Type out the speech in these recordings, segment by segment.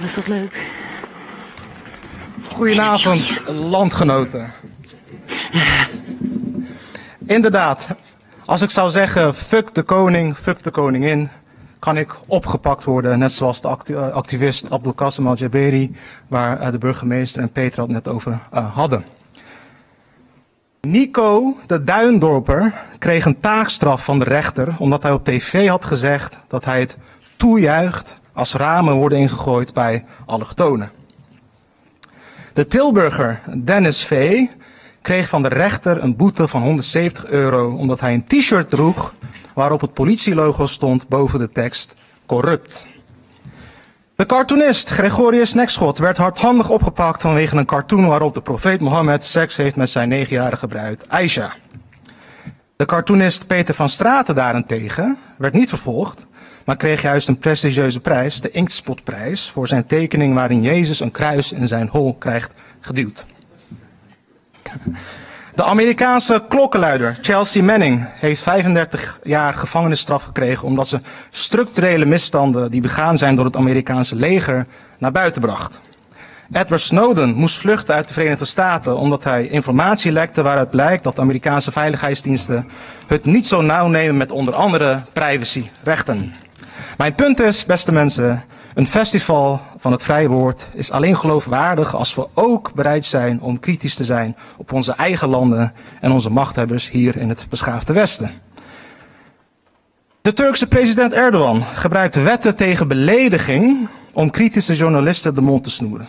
Was dat leuk? Goedenavond, landgenoten. Inderdaad, als ik zou zeggen fuck de koning, fuck de koningin, kan ik opgepakt worden, net zoals de eh, activist Abdul Qasim al-Jaberi, waar eh, de burgemeester en Peter het net over eh, hadden. Nico, de Duindorper, kreeg een taakstraf van de rechter omdat hij op tv had gezegd dat hij het toejuicht als ramen worden ingegooid bij allochtonen. De Tilburger Dennis V. kreeg van de rechter een boete van 170 euro omdat hij een t-shirt droeg waarop het politielogo stond boven de tekst corrupt. De cartoonist Gregorius Nekschot werd hardhandig opgepakt vanwege een cartoon waarop de profeet Mohammed seks heeft met zijn negenjarige bruid Aisha. De cartoonist Peter van Straten daarentegen werd niet vervolgd, maar kreeg juist een prestigieuze prijs, de Inkspotprijs, voor zijn tekening waarin Jezus een kruis in zijn hol krijgt geduwd. De Amerikaanse klokkenluider Chelsea Manning heeft 35 jaar gevangenisstraf gekregen omdat ze structurele misstanden die begaan zijn door het Amerikaanse leger naar buiten bracht. Edward Snowden moest vluchten uit de Verenigde Staten omdat hij informatie lekte waaruit blijkt dat de Amerikaanse veiligheidsdiensten het niet zo nauw nemen met onder andere privacyrechten. Mijn punt is, beste mensen, een festival van het vrije woord is alleen geloofwaardig als we ook bereid zijn om kritisch te zijn op onze eigen landen en onze machthebbers hier in het beschaafde Westen. De Turkse president Erdogan gebruikt wetten tegen belediging om kritische journalisten de mond te snoeren.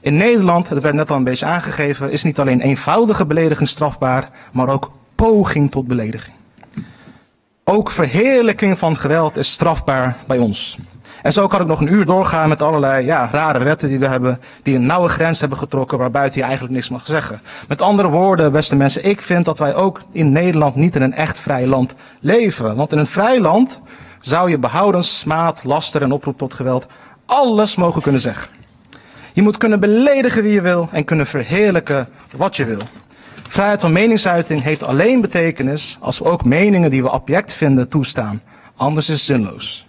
In Nederland, dat werd net al een beetje aangegeven, is niet alleen eenvoudige belediging strafbaar, maar ook poging tot belediging. Ook verheerlijking van geweld is strafbaar bij ons. En zo kan ik nog een uur doorgaan met allerlei ja, rare wetten die we hebben, die een nauwe grens hebben getrokken waarbuiten je eigenlijk niks mag zeggen. Met andere woorden, beste mensen, ik vind dat wij ook in Nederland niet in een echt vrij land leven. Want in een vrij land zou je behouden, smaad, laster en oproep tot geweld alles mogen kunnen zeggen. Je moet kunnen beledigen wie je wil en kunnen verheerlijken wat je wil. Vrijheid van meningsuiting heeft alleen betekenis als we ook meningen die we object vinden toestaan. Anders is het zinloos.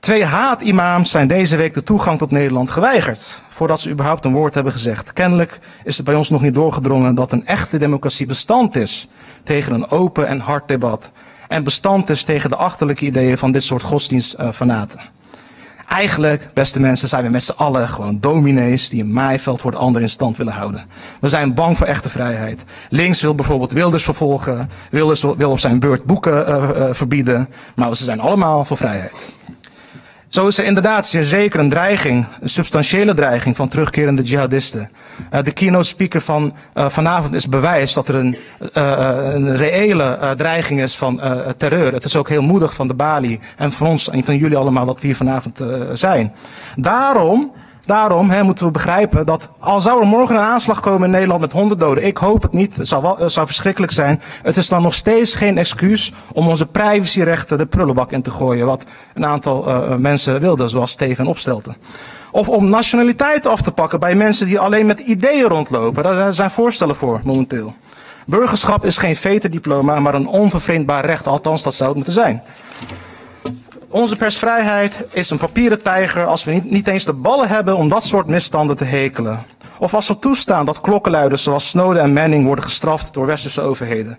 Twee haatimams zijn deze week de toegang tot Nederland geweigerd, voordat ze überhaupt een woord hebben gezegd. Kennelijk is het bij ons nog niet doorgedrongen dat een echte democratie bestand is tegen een open en hard debat. En bestand is tegen de achterlijke ideeën van dit soort godsdienstfanaten. Eigenlijk, beste mensen, zijn we met z'n allen gewoon dominees die een maaiveld voor de ander in stand willen houden. We zijn bang voor echte vrijheid. Links wil bijvoorbeeld Wilders vervolgen, Wilders wil op zijn beurt boeken uh, uh, verbieden, maar ze zijn allemaal voor vrijheid. Zo is er inderdaad zeer zeker een dreiging, een substantiële dreiging van terugkerende jihadisten. Uh, de keynote speaker van uh, vanavond is bewijs dat er een, uh, een reële dreiging is van terreur. Het is ook heel moedig van de Bali en van ons en van jullie allemaal dat we hier vanavond zijn. Daarom Daarom hè, moeten we begrijpen dat al zou er morgen een aanslag komen in Nederland met honderd doden, ik hoop het niet, het zou, wel, zou verschrikkelijk zijn. Het is dan nog steeds geen excuus om onze privacyrechten de prullenbak in te gooien, wat een aantal uh, mensen wilden, zoals Steven opstelde. Of om nationaliteit af te pakken bij mensen die alleen met ideeën rondlopen. Daar zijn voorstellen voor momenteel. Burgerschap is geen veterdiploma, maar een onvervreemdbaar recht, althans dat zou het moeten zijn. Onze persvrijheid is een papieren tijger als we niet, eens de ballen hebben om dat soort misstanden te hekelen. Of als we toestaan dat klokkenluiders zoals Snowden en Manning worden gestraft door westerse overheden.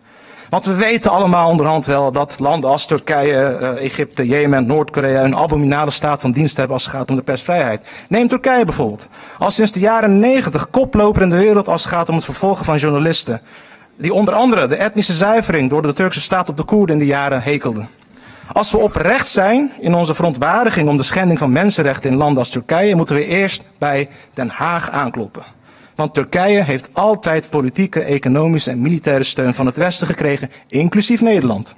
Want we weten allemaal onderhand wel dat landen als Turkije, uh, Egypte, Jemen, Noord-Korea een abominale staat van dienst hebben als het gaat om de persvrijheid. Neem Turkije bijvoorbeeld. Al sinds de jaren negentig koploper in de wereld als het gaat om het vervolgen van journalisten. Die onder andere de etnische zuivering door de Turkse staat op de Koerden in de jaren hekelden. Als we oprecht zijn in onze verontwaardiging om de schending van mensenrechten in landen als Turkije, moeten we eerst bij Den Haag aankloppen. Want Turkije heeft altijd politieke, economische en militaire steun van het Westen gekregen, inclusief Nederland.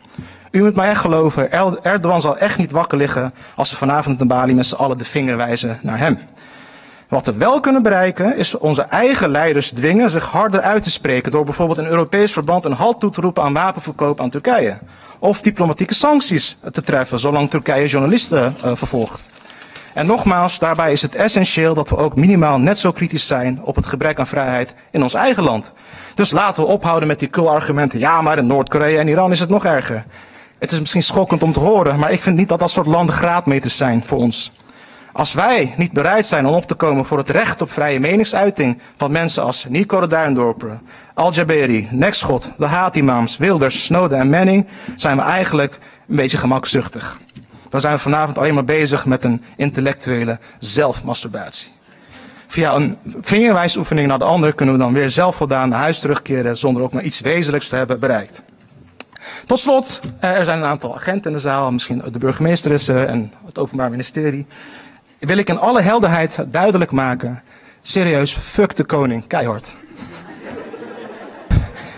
U moet mij echt geloven, Erdogan zal echt niet wakker liggen als we vanavond in Bali met z'n allen de vinger wijzen naar hem. Wat we wel kunnen bereiken is onze eigen leiders dwingen zich harder uit te spreken door bijvoorbeeld in Europees verband een halt toe te roepen aan wapenverkoop aan Turkije of diplomatieke sancties te treffen, zolang Turkije journalisten uh, vervolgt. En nogmaals, daarbij is het essentieel dat we ook minimaal net zo kritisch zijn op het gebrek aan vrijheid in ons eigen land. Dus laten we ophouden met die kul-argumenten. Ja, maar in Noord-Korea en Iran is het nog erger. Het is misschien schokkend om te horen, maar ik vind niet dat dat soort landen graadmeters zijn voor ons. Als wij niet bereid zijn om op te komen voor het recht op vrije meningsuiting van mensen als Nico de Duindorper, Al-Jaberi, Nekschot, de haatimams, Wilders, Snowden en Manning, zijn we eigenlijk een beetje gemakzuchtig. Dan zijn we vanavond alleen maar bezig met een intellectuele zelfmasturbatie. Via een vingerwijsoefening naar de ander kunnen we dan weer zelfvoldaan naar huis terugkeren zonder ook maar iets wezenlijks te hebben bereikt. Tot slot, eh, er zijn een aantal agenten in de zaal, misschien de burgemeester er en het Openbaar Ministerie. Wil ik in alle helderheid duidelijk maken, serieus, fuck de koning, keihard.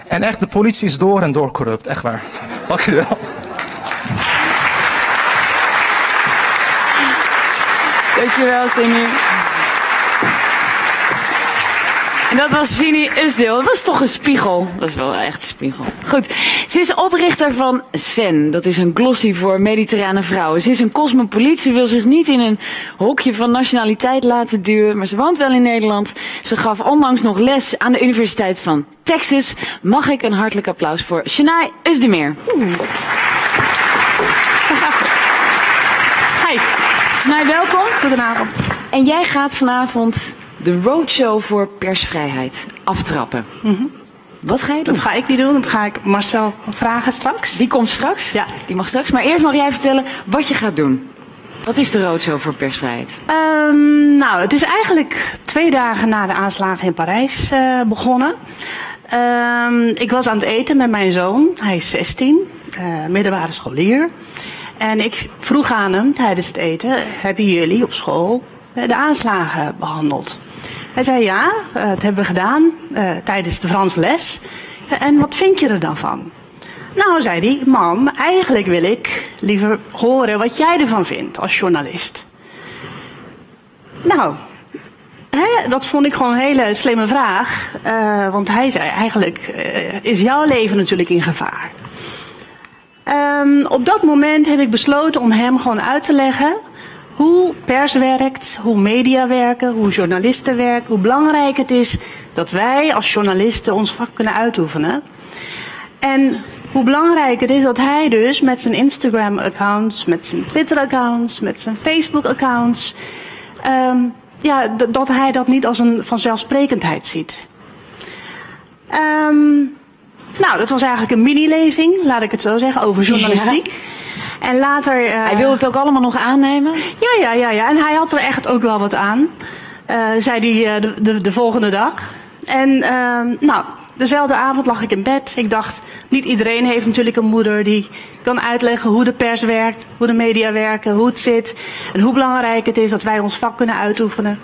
En echt, de politie is door en door corrupt, echt waar. Dank je wel. Dankjewel. En dat was Ginny Usdeel. Dat was toch een spiegel. Dat is wel echt een spiegel. Goed. Ze is oprichter van SEN. Dat is een glossy voor mediterrane vrouwen. Ze is een cosmopoliet. Ze wil zich niet in een hokje van nationaliteit laten duwen. Maar ze woont wel in Nederland. Ze gaf onlangs nog les aan de Universiteit van Texas. Mag ik een hartelijk applaus voor Shania Usdemeer. Hi. Shania, welkom. Goedenavond. En jij gaat vanavond de roadshow voor persvrijheid aftrappen. Wat ga je doen? Dat ga ik niet doen, dat ga ik Marcel vragen straks. Die komt straks? Ja. Die mag straks. Maar eerst mag jij vertellen wat je gaat doen. Wat is de roadshow voor persvrijheid? Ehm, nou, het is eigenlijk twee dagen na de aanslagen in Parijs eh, begonnen. Ehm, ik was aan het eten met mijn zoon, hij is 16, eh, middelbare scholier. En ik vroeg aan hem tijdens het eten, hebben jullie op school eh, de aanslagen behandeld? Hij zei ja, eh, dat hebben we gedaan eh, tijdens de Frans les. En wat vind je er dan van? Nou, zei hij, mam, eigenlijk wil ik liever horen wat jij ervan vindt als journalist. Nou, dat vond ik gewoon een hele slimme vraag. eh, want hij zei, eigenlijk is jouw leven natuurlijk in gevaar. Ehm, op dat moment heb ik besloten om hem gewoon uit te leggen hoe pers werkt, hoe media werken, hoe journalisten werken, hoe belangrijk het is dat wij als journalisten ons vak kunnen uitoefenen. En hoe belangrijk het is dat hij dus met zijn Instagram-accounts, met zijn Twitter-accounts, met zijn Facebook-accounts, ehm, ja, dat hij dat niet als een vanzelfsprekendheid ziet. Ehm, nou, dat was eigenlijk een mini-lezing, laat ik het zo zeggen, over journalistiek. En later. eh, Hij wil het ook allemaal nog aannemen. ja, ja, ja, ja. En hij had er echt ook wel wat aan. eh, zei hij eh, de, de, de volgende dag. En ehm, nou, dezelfde avond lag ik in bed. Ik dacht, niet iedereen heeft natuurlijk een moeder die kan uitleggen hoe de pers werkt, hoe de media werken, hoe het zit. En hoe belangrijk het is dat wij ons vak kunnen uitoefenen.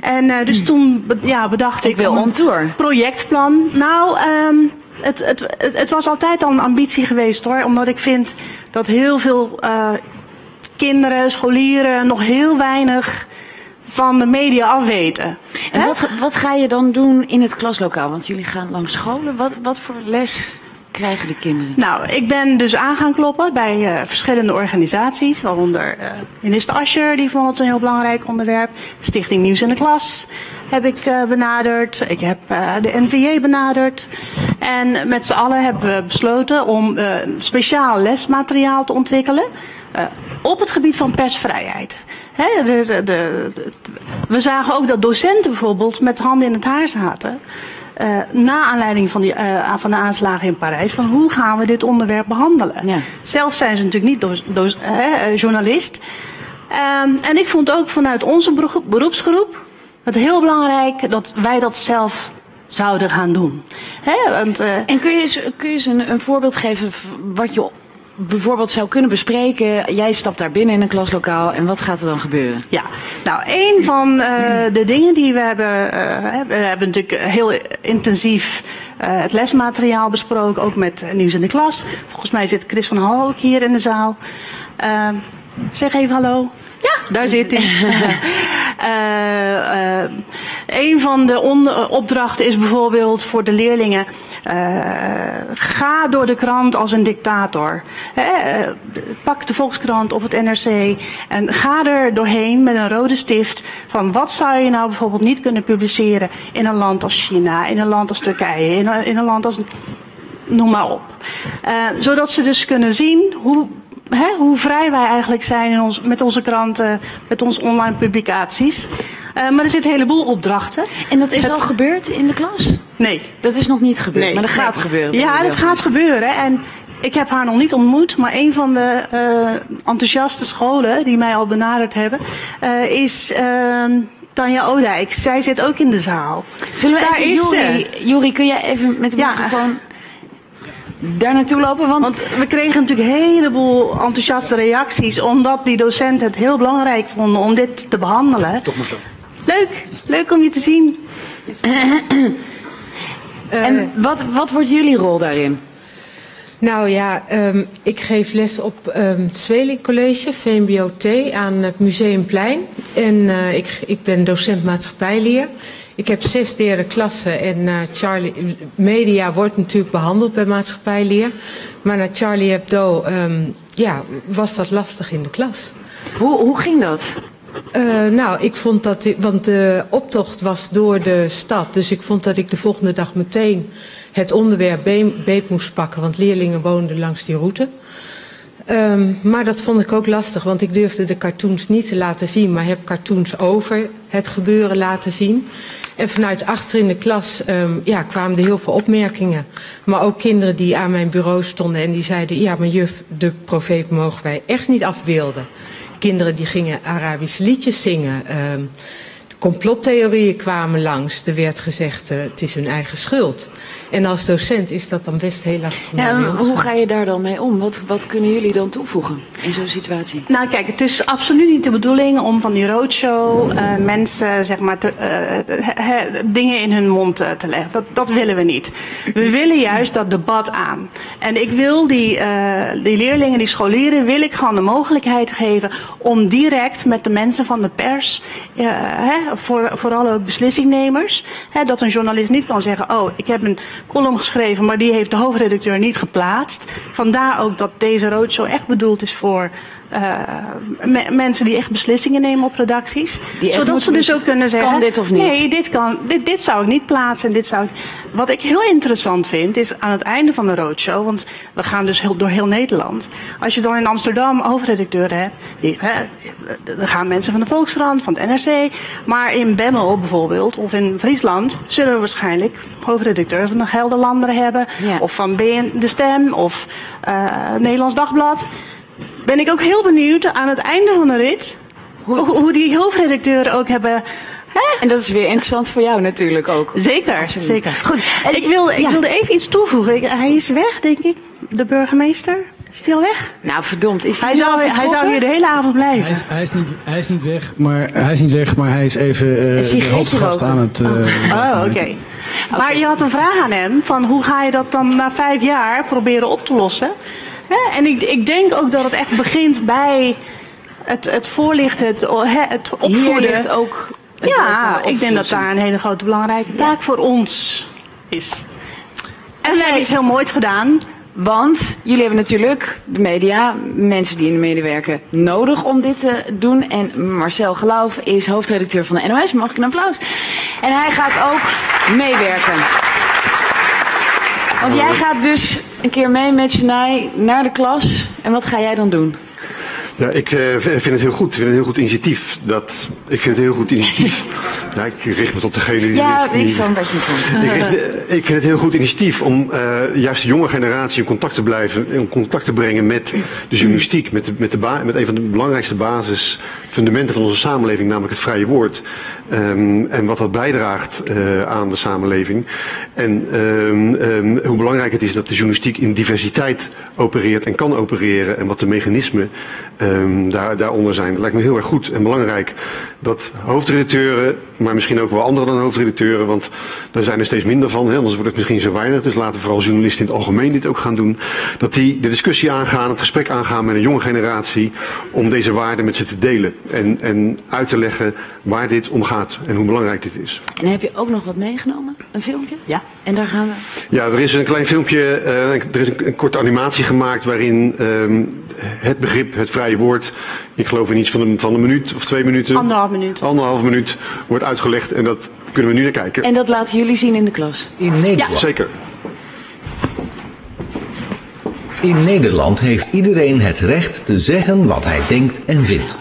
En dus toen be- ja, bedacht ik, Ik wil een tour. projectplan. Nou, ehm, het, het, het, was altijd al een ambitie geweest hoor. Omdat ik vind dat heel veel eh, kinderen, scholieren nog heel weinig van de media afweten. En wat, wat ga je dan doen in het klaslokaal? Want jullie gaan langs scholen. Wat, wat voor les krijgen de kinderen? Nou, ik ben dus aan gaan kloppen bij eh, verschillende organisaties, waaronder eh, minister Ascher, die vond het een heel belangrijk onderwerp. Stichting Nieuws in de Klas heb ik eh, benaderd. Ik heb eh, de NVJ benaderd. En met z'n allen hebben we besloten om eh, speciaal lesmateriaal te ontwikkelen op het gebied van persvrijheid. De, de, we zagen ook dat docenten bijvoorbeeld met handen in het haar zaten. na aanleiding van, die, van de aanslagen in Parijs, van hoe gaan we dit onderwerp behandelen? Ja. Zelf zijn ze natuurlijk niet journalist. Ehm, en ik vond ook vanuit onze beroep- beroepsgroep het heel belangrijk dat wij dat zelf zouden gaan doen. Hè, want, eh, En kun je eens, kun je eens een, een voorbeeld geven wat je bijvoorbeeld zou kunnen bespreken? Jij stapt daar binnen in een klaslokaal en wat gaat er dan gebeuren? Ja, nou, een van eh, de dingen die we hebben. eh, we hebben natuurlijk heel intensief het lesmateriaal besproken, ook met Nieuws in de Klas. Volgens mij zit Chris van Hal ook hier in de zaal. Zeg even hallo. Ja, daar zit hij. Eh, eh, Een van de onder- opdrachten is bijvoorbeeld voor de leerlingen: eh, ga door de krant als een dictator. Eh, pak de Volkskrant of het NRC en ga er doorheen met een rode stift van wat zou je nou bijvoorbeeld niet kunnen publiceren in een land als China, in een land als Turkije, in een, in een land als noem maar op. Eh, zodat ze dus kunnen zien hoe, hè, hoe vrij wij eigenlijk zijn in ons, met onze kranten, met onze online publicaties. Eh, maar er zitten een heleboel opdrachten. En dat is Het- al gebeurd in de klas? Nee. Dat is nog niet gebeurd, nee maar dat gaat nee. gebeuren. Ja, dat gaat gebeuren. En ik heb haar nog niet ontmoet, maar een van de eh, enthousiaste scholen die mij al benaderd hebben, eh, is ehm, Tanja Odijk. Zij zit ook in de zaal. Zullen we Daar even, ze. Jori, kun jij even met de Ja. Daar naartoe lopen? Want, Want we kregen natuurlijk een heleboel enthousiaste reacties, omdat die docenten het heel belangrijk vonden om dit te behandelen. Toch maar zo. Leuk, leuk om je te zien. en wat, wat wordt jullie rol daarin? Nou ja, ehm, ik geef les op ehm het Zweling College, VMBO-T, aan het Museumplein. En eh, ik, ik ben docent maatschappijleer. Ik heb zes derde klassen en eh, Charlie, media wordt natuurlijk behandeld bij maatschappijleer. Maar na Charlie Hebdo ehm, ja, was dat lastig in de klas. Hoe, hoe ging dat? Eh, nou, ik vond dat, want de optocht was door de stad. Dus ik vond dat ik de volgende dag meteen het onderwerp be- beet moest pakken. Want leerlingen woonden langs die route. Ehm, maar dat vond ik ook lastig, want ik durfde de cartoons niet te laten zien. Maar heb cartoons over het gebeuren laten zien. En vanuit achter in de klas ehm, ja, kwamen er heel veel opmerkingen. Maar ook kinderen die aan mijn bureau stonden en die zeiden... ja, maar juf, de profeet mogen wij echt niet afbeelden. Kinderen die gingen Arabische liedjes zingen. ehm, de complottheorieën kwamen langs. Er werd gezegd, eh, het is hun eigen schuld. En als docent is dat dan best heel lastig om Ja, om te hoe gaan. ga je daar dan mee om? Wat, wat kunnen jullie dan toevoegen in zo'n situatie? Nou kijk, het is absoluut niet de bedoeling om van die roadshow eh, mensen zeg maar eh, dingen in hun mond eh, te leggen. Dat, dat willen we niet. We willen juist dat debat aan. En ik wil die, die leerlingen, die scholieren, wil ik gewoon de mogelijkheid geven om direct met de mensen van de pers, voor, vooral ook beslissingnemers, dat een journalist niet kan zeggen, oh ik heb een column geschreven, maar die heeft de hoofdredacteur niet geplaatst. Vandaar ook dat deze roadshow echt bedoeld is voor eh, me- mensen die echt beslissingen nemen op redacties. Zodat ze dus ook kunnen zeggen, kan dit of niet? nee, dit, kan, dit, dit zou ik niet plaatsen. En dit zou ik... Wat ik heel interessant vind, is aan het einde van de roadshow, want we gaan dus heel, door heel Nederland. Als je dan in Amsterdam hoofdredacteuren hebt, die, hè, dan gaan mensen van de Volkskrant, van het NRC. Maar in Bemmel bijvoorbeeld, of in Friesland, zullen we waarschijnlijk hoofdredacteurs van de Gelderlander hebben. Ja. Of van BN De Stem, of eh, Nederlands Dagblad. Ben ik ook heel benieuwd aan het einde van de rit, hoe, hoe die hoofdredacteuren ook hebben... Hè? En dat is weer interessant voor jou natuurlijk ook. Zeker, Absoluut. zeker. Goed, en ik, wilde, ik ja. wilde even iets toevoegen. Ik- hij is weg, denk ik. De burgemeester. Is hij al weg? Nou, verdomd. Is Hij zou, hij zou hier de hele avond Hij blijven. is, hij, is niet, hij is niet weg, maar hij is niet weg, maar hij is even eh, de hoofdgast aan het. eh, Oh, oké. Maar je had een vraag aan hem. Van hoe ga je dat dan na vijf jaar proberen op te lossen? Hè? En ik, ik denk ook dat het echt begint bij het, het voorlichten, het, hè, het opvoeden. ook... het Ja, ik denk dat daar een hele grote belangrijke taak voor ons is. En we zij- hebben iets heel moois gedaan. Want jullie hebben natuurlijk de media, mensen die in de media werken, nodig om dit te doen. En Marcel Geloof is hoofdredacteur van de NOS. Mag ik een applaus? En hij gaat ook meewerken. Want jij gaat dus een keer mee met Janai naar de klas. En wat ga jij dan doen? Ja, ik eh, vind het heel goed. Ik vind het een heel goed initiatief. Dat, ik vind het een heel goed initiatief. ja, ik richt me tot degene die... Ja, die- ik een beetje ik, richt- ik vind het een heel goed initiatief om eh, juist de jonge generatie in contact te blijven, in contact te brengen met de journalistiek, met, de, met, de ba- met een van de belangrijkste basisfundamenten van onze samenleving, namelijk het vrije woord. Ehm, en wat dat bijdraagt eh, aan de samenleving. En ehm, ehm, hoe belangrijk het is dat de journalistiek in diversiteit opereert en kan opereren. En wat de mechanismen ehm, daar, daaronder zijn. Dat lijkt me heel erg goed en belangrijk dat hoofdredacteuren, maar misschien ook wel andere dan hoofdredacteuren, want daar zijn er steeds minder van, hè, anders wordt het misschien zo weinig. Dus laten vooral journalisten in het algemeen dit ook gaan doen. Dat die de discussie aangaan, het gesprek aangaan met een jonge generatie, om deze waarden met ze te delen. En, en uit te leggen waar dit om gaat en hoe belangrijk dit is. En heb je ook nog wat meegenomen? Een filmpje? Ja. En daar gaan we. Ja, er is een klein filmpje, eh, er is een, een korte animatie gemaakt waarin ehm, het begrip, het vrije woord, ik geloof in iets van een, van een minuut of twee minuten. Anderhalf minuut. Anderhalf minuut wordt uitgelegd en dat kunnen we nu naar kijken. En dat laten jullie zien in de klas. In Nederland. Zeker. In Nederland heeft iedereen het recht te zeggen wat hij denkt en vindt.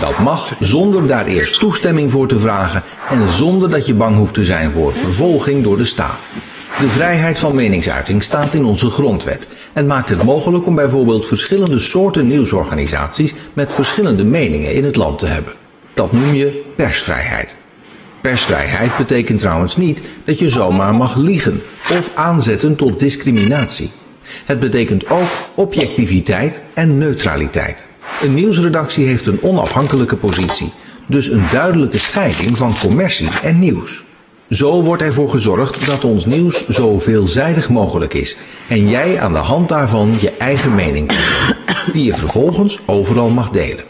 Dat mag zonder daar eerst toestemming voor te vragen en zonder dat je bang hoeft te zijn voor vervolging door de staat. De vrijheid van meningsuiting staat in onze grondwet en maakt het mogelijk om bijvoorbeeld verschillende soorten nieuwsorganisaties met verschillende meningen in het land te hebben. Dat noem je persvrijheid. Persvrijheid betekent trouwens niet dat je zomaar mag liegen of aanzetten tot discriminatie. Het betekent ook objectiviteit en neutraliteit. Een nieuwsredactie heeft een onafhankelijke positie, dus een duidelijke scheiding van commercie en nieuws. Zo wordt ervoor gezorgd dat ons nieuws zo veelzijdig mogelijk is en jij aan de hand daarvan je eigen mening kunt die je vervolgens overal mag delen.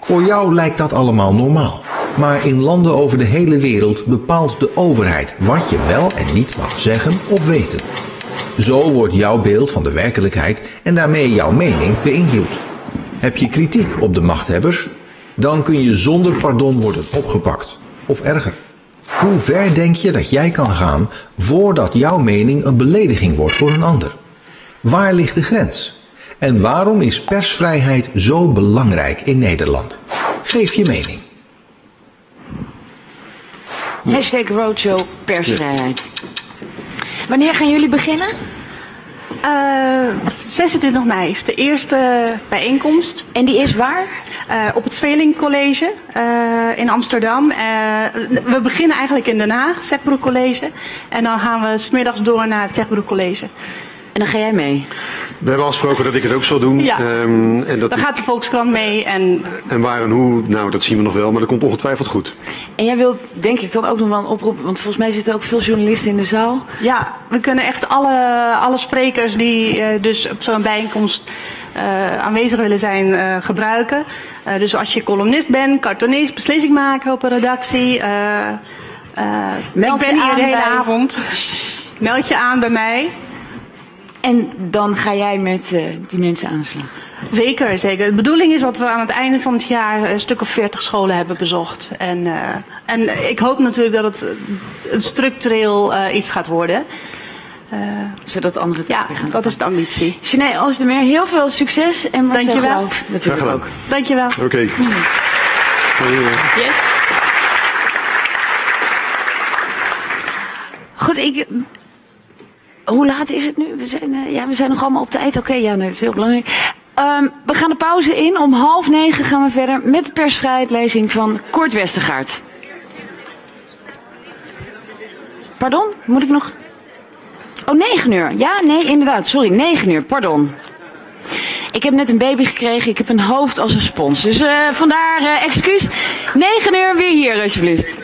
Voor jou lijkt dat allemaal normaal. Maar in landen over de hele wereld bepaalt de overheid wat je wel en niet mag zeggen of weten. Zo wordt jouw beeld van de werkelijkheid en daarmee jouw mening beïnvloed. Heb je kritiek op de machthebbers? Dan kun je zonder pardon worden opgepakt. Of erger. Hoe ver denk je dat jij kan gaan voordat jouw mening een belediging wordt voor een ander? Waar ligt de grens? En waarom is persvrijheid zo belangrijk in Nederland? Geef je mening. Hashtag Roadshow persvrijheid. Wanneer gaan jullie beginnen? Eh, 26 mei is de eerste bijeenkomst. En die is waar? eh, op het Zweling College eh, in Amsterdam. Eh, we beginnen eigenlijk in Den Haag, Zegbroek College. En dan gaan we smiddags door naar het Zegbroek College. En dan ga jij mee. We hebben afgesproken dat ik het ook zal doen. Ja. Ehm, en, dat, Dan gaat de Volkskrant mee en en waar en hoe, nou dat zien we nog wel, maar dat komt ongetwijfeld goed. En jij wilt denk ik dan ook nog wel een oproep, want volgens mij zitten ook veel journalisten in de zaal. ja, we kunnen echt alle, alle sprekers die eh, dus op zo'n bijeenkomst eh, aanwezig willen zijn eh, gebruiken. Eh, dus als je columnist bent, cartoonist, beslissingmaker op een redactie. eh, eh, Meld ik ben je hier aan de hele bij- avond. Meld je aan bij mij. En dan ga jij met eh, die mensen aan de slag. Zeker, zeker. De bedoeling is dat we aan het einde van het jaar een stuk of veertig scholen hebben bezocht. En, eh, en ik hoop natuurlijk dat het een structureel eh, iets gaat worden. Zodat anderen het Ja, gaan dat is de ambitie. Sinead Oostermeer, heel veel succes. En Marcel Dankjewel. Geloof natuurlijk Graag ook. Dankjewel. Oké. Yes. Goed, ik... Hoe laat is het nu? We zijn, eh, ja, we zijn nog allemaal op tijd. Oké, ja, dat is heel belangrijk. Ehm, we gaan de pauze in. Om half negen gaan we verder met de persvrijheidlezing van Kort Westergaard. Pardon? Moet ik nog... Oh, negen uur. Ja, nee, inderdaad. Sorry, negen uur. Pardon. Ik heb net een baby gekregen. Ik heb een hoofd als een spons. Dus eh, vandaar eh, excuus. Negen uur weer hier, alsjeblieft.